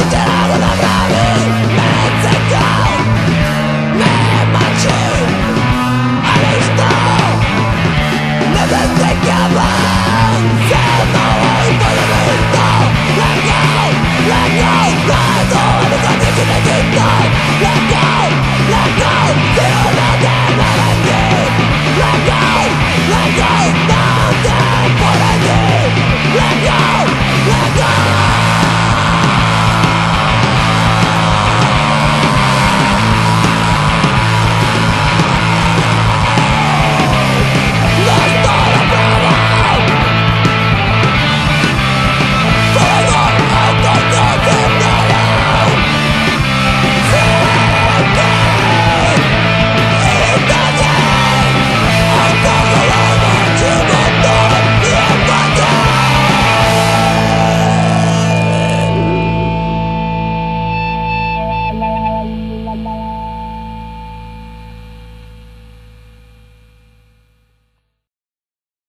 the death.